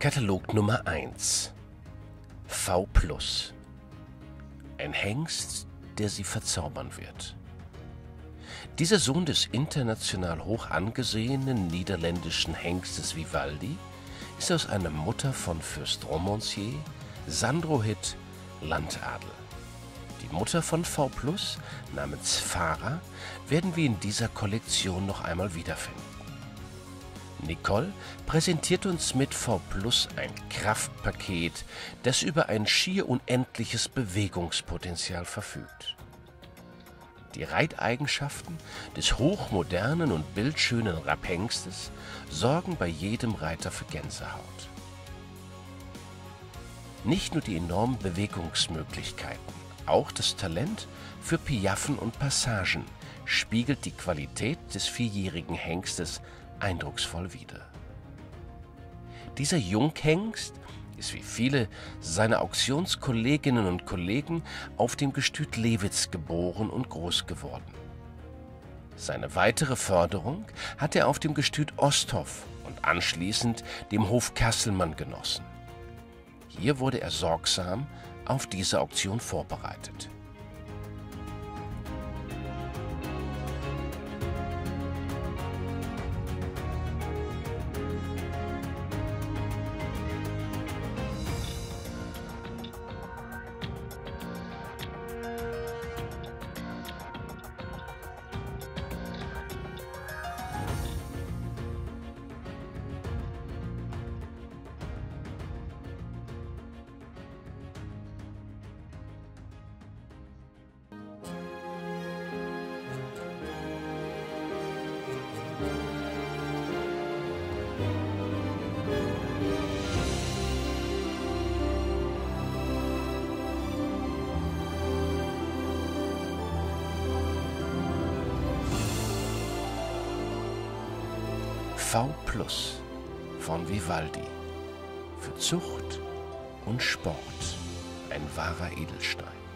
Katalog Nummer 1 V Ein Hengst, der sie verzaubern wird. Dieser Sohn des international hoch angesehenen niederländischen Hengstes Vivaldi ist aus einer Mutter von Fürst Romancier, Sandro Hitt, Landadel. Die Mutter von V namens Farah werden wir in dieser Kollektion noch einmal wiederfinden. Nicole präsentiert uns mit V Plus ein Kraftpaket, das über ein schier unendliches Bewegungspotenzial verfügt. Die Reiteigenschaften des hochmodernen und bildschönen Rapphengstes sorgen bei jedem Reiter für Gänsehaut. Nicht nur die enormen Bewegungsmöglichkeiten, auch das Talent für Piaffen und Passagen spiegelt die Qualität des vierjährigen Hengstes eindrucksvoll wider. Dieser Junghengst ist wie viele seiner Auktionskolleginnen und Kollegen auf dem Gestüt Lewitz geboren und groß geworden. Seine weitere Förderung hat er auf dem Gestüt Osthoff und anschließend dem Hof Kasselmann genossen. Hier wurde er sorgsam auf diese Auktion vorbereitet. V Plus von Vivaldi. Für Zucht und Sport ein wahrer Edelstein.